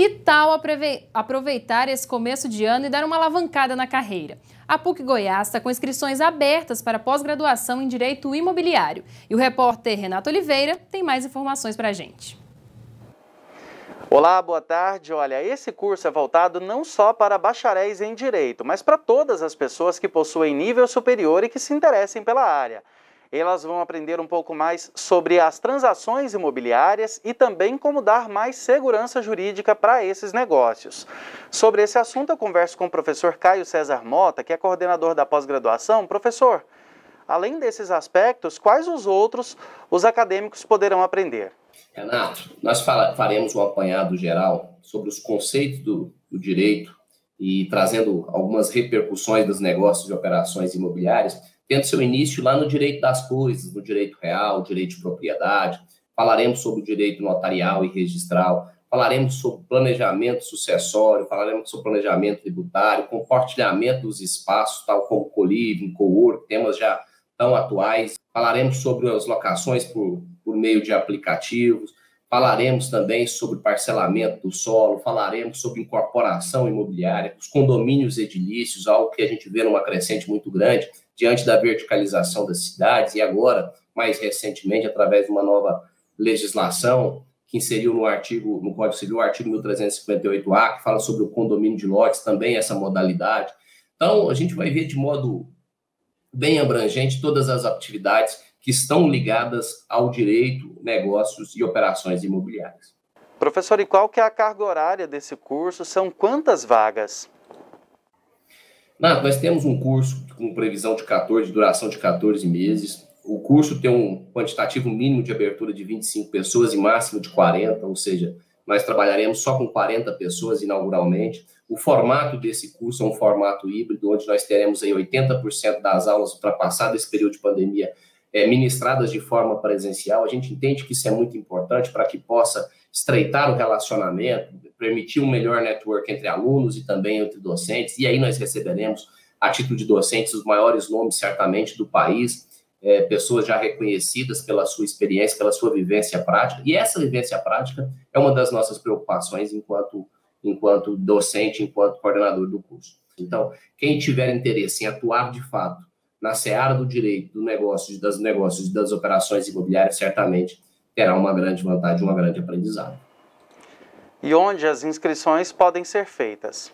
Que tal aproveitar esse começo de ano e dar uma alavancada na carreira? A PUC Goiás está com inscrições abertas para pós-graduação em Direito Imobiliário. E o repórter Renato Oliveira tem mais informações para a gente. Olá, boa tarde. Olha, esse curso é voltado não só para bacharéis em Direito, mas para todas as pessoas que possuem nível superior e que se interessem pela área elas vão aprender um pouco mais sobre as transações imobiliárias e também como dar mais segurança jurídica para esses negócios. Sobre esse assunto, eu converso com o professor Caio César Mota, que é coordenador da pós-graduação. Professor, além desses aspectos, quais os outros os acadêmicos poderão aprender? Renato, nós faremos um apanhado geral sobre os conceitos do, do direito e trazendo algumas repercussões dos negócios e operações imobiliárias tendo seu início lá no direito das coisas, no direito real, direito de propriedade. Falaremos sobre o direito notarial e registral, falaremos sobre planejamento sucessório, falaremos sobre planejamento tributário, compartilhamento dos espaços, tal como co-living, co-work, temas já tão atuais. Falaremos sobre as locações por, por meio de aplicativos, falaremos também sobre parcelamento do solo, falaremos sobre incorporação imobiliária, os condomínios edilícios, algo que a gente vê numa crescente muito grande, diante da verticalização das cidades e agora, mais recentemente, através de uma nova legislação que inseriu no artigo, no Código Civil, o artigo 1358A, que fala sobre o condomínio de lotes, também essa modalidade. Então, a gente vai ver de modo bem abrangente todas as atividades que estão ligadas ao direito, negócios e operações imobiliárias. Professor, e qual que é a carga horária desse curso? São quantas vagas? Nós temos um curso com previsão de 14, de duração de 14 meses. O curso tem um quantitativo mínimo de abertura de 25 pessoas e máximo de 40, ou seja, nós trabalharemos só com 40 pessoas inauguralmente. O formato desse curso é um formato híbrido, onde nós teremos aí 80% das aulas ultrapassado esse período de pandemia é, ministradas de forma presencial. A gente entende que isso é muito importante para que possa estreitar o relacionamento, permitir um melhor network entre alunos e também entre docentes, e aí nós receberemos, a título de docentes, os maiores nomes, certamente, do país, é, pessoas já reconhecidas pela sua experiência, pela sua vivência prática, e essa vivência prática é uma das nossas preocupações enquanto, enquanto docente, enquanto coordenador do curso. Então, quem tiver interesse em atuar de fato na seara do direito, do negócio, das negócios das operações imobiliárias, certamente terá uma grande vantagem, uma grande aprendizado. E onde as inscrições podem ser feitas?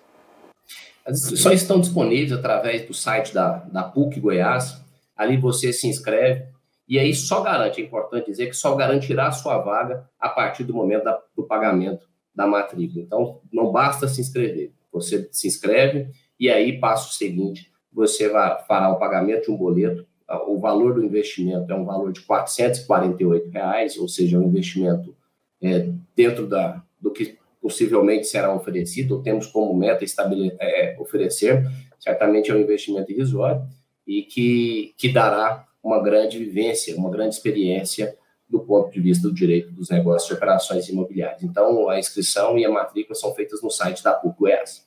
As inscrições estão disponíveis através do site da, da PUC Goiás. Ali você se inscreve e aí só garante, é importante dizer que só garantirá a sua vaga a partir do momento da, do pagamento da matrícula. Então, não basta se inscrever. Você se inscreve e aí, passo seguinte, você vai, fará o pagamento de um boleto o valor do investimento é um valor de 448 reais, ou seja, um investimento é, dentro da, do que possivelmente será oferecido, ou temos como meta é, oferecer, certamente é um investimento irrisório e que, que dará uma grande vivência, uma grande experiência do ponto de vista do direito dos negócios e operações imobiliárias. Então, a inscrição e a matrícula são feitas no site da PUC Goiás.